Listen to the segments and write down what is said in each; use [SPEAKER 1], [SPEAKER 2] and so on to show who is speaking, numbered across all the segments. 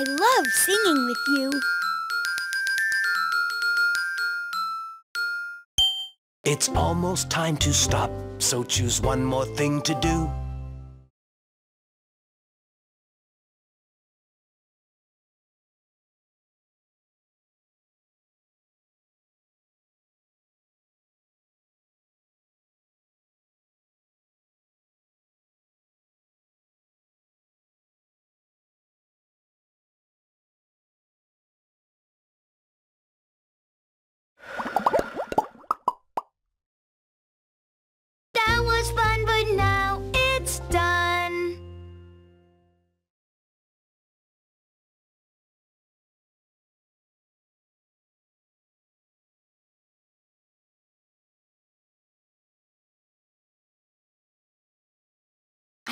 [SPEAKER 1] I love singing with you.
[SPEAKER 2] It's almost time to stop, so choose one more thing to do.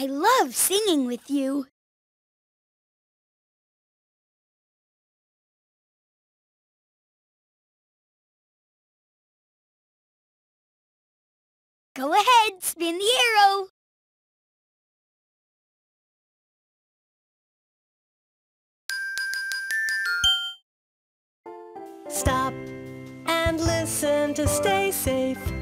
[SPEAKER 1] I love singing with you. Go ahead, spin the arrow.
[SPEAKER 3] Stop and listen to stay safe.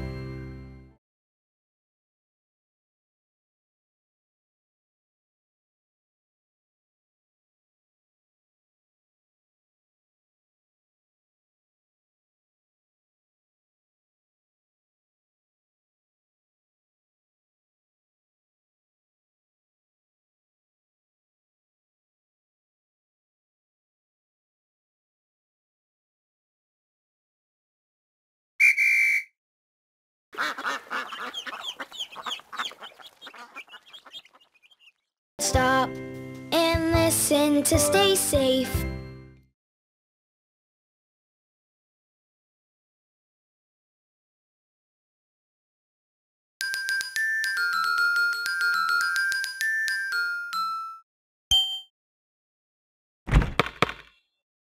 [SPEAKER 1] Stop and listen to stay safe.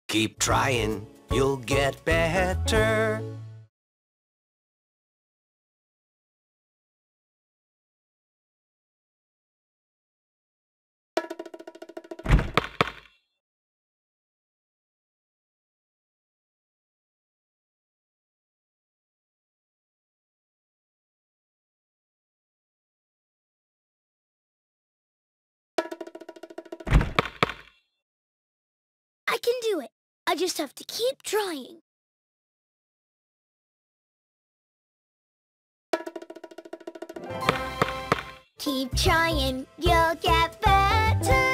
[SPEAKER 2] Keep trying, you'll get better.
[SPEAKER 1] Can do it. I just have to keep trying. Keep trying, you'll get better.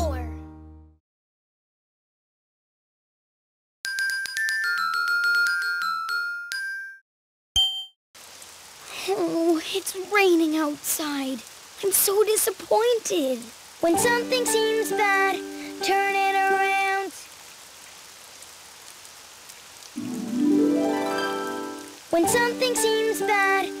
[SPEAKER 1] Oh, it's raining outside. I'm so disappointed. When something seems bad, turn it around. When something seems bad,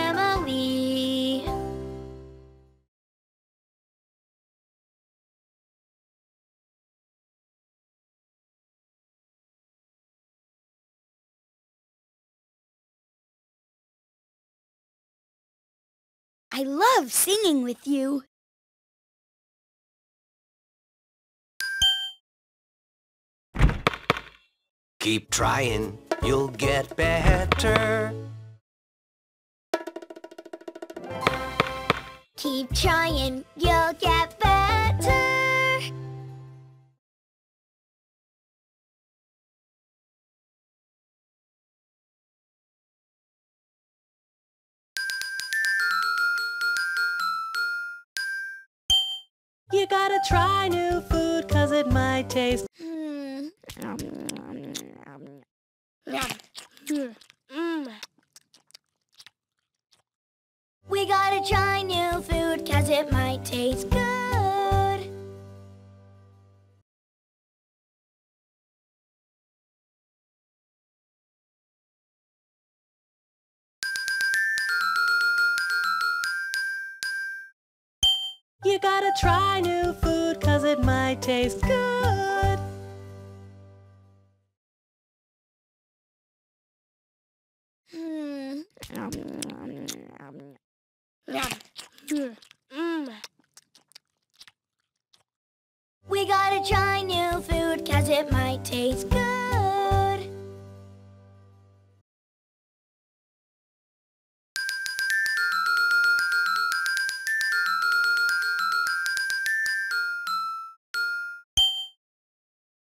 [SPEAKER 1] I love singing with you.
[SPEAKER 2] Keep trying, you'll get better.
[SPEAKER 1] Keep trying, you'll get
[SPEAKER 3] gotta try new food cause it might taste
[SPEAKER 1] Hmm.
[SPEAKER 3] You gotta try new food cause it might taste good.
[SPEAKER 1] Hmm.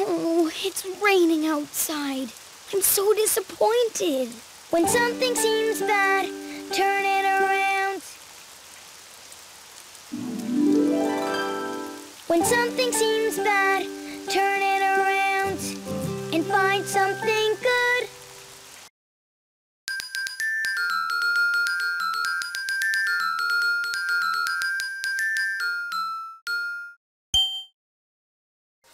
[SPEAKER 1] Oh, it's raining outside. I'm so disappointed. When something seems bad, turn it around. When something seems bad,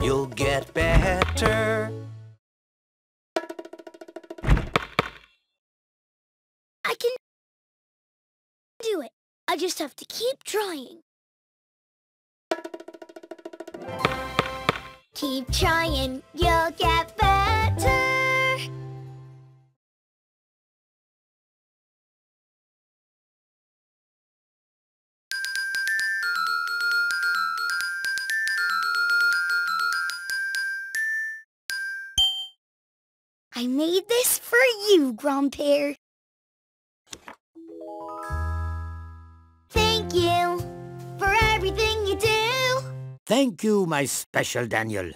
[SPEAKER 2] you'll get better.
[SPEAKER 1] I can do it. I just have to keep trying. Keep trying, you'll get better. I made this for you, Grandpere. Thank you for everything you do.
[SPEAKER 4] Thank you, my special Daniel.